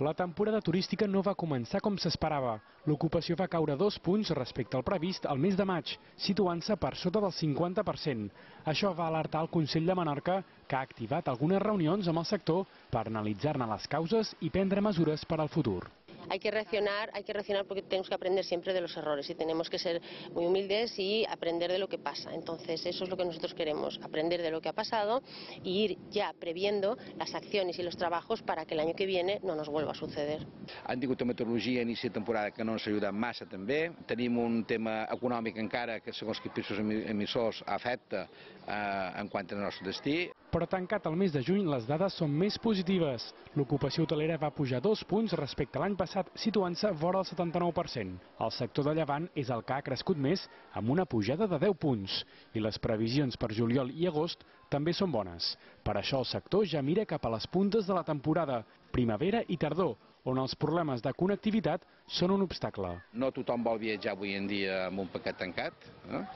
La temporada turística no va començar com s'esperava. L'ocupació va caure dos punts respecte al previst al mes de maig, situant-se per sota del 50%. Això va alertar el Consell de Menorca, que ha activat algunes reunions amb el sector per analitzar-ne les causes i prendre mesures per al futur. Hay que reaccionar, hay que reaccionar porque tenemos que aprender siempre de los errores y tenemos que ser muy humildes y aprender de lo que pasa. Entonces, eso es lo que nosotros queremos, aprender de lo que ha pasado y ir ya previendo las acciones y los trabajos para que el año que viene no nos vuelva a suceder. Han tingut una meteorologia a inici de temporada que no ens ha ajudat massa també. Tenim un tema econòmic encara que segons quins pisos emissors afecta eh, en quant al nostre destí. Però tancat el mes de juny, les dades són més positives. L'ocupació hotelera va pujar dos punts respecte a l'any passat, situant-se vora el 79%. El sector de Llevant és el que ha crescut més, amb una pujada de 10 punts. I les previsions per juliol i agost també són bones. Per això el sector ja mira cap a les puntes de la temporada, primavera i tardor, on els problemes de connectivitat són un obstacle. No tothom vol viatjar avui en dia amb un paquet tancat, eh?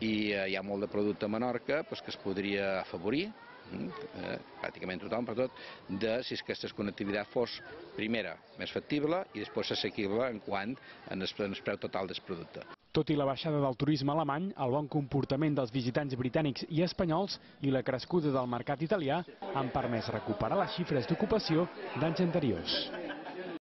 I eh, hi ha molt de producte a Menorca pues, que es podria afavorir, eh, pràcticament tothom, per tot, de si aquesta connectivitat fos, primera, més factible i després assequible en quant en en el preu total del producte. Tot i la baixada del turisme alemany, el bon comportament dels visitants britànics i espanyols i la crescuda del mercat italià han permès recuperar les xifres d'ocupació d'anys anteriors.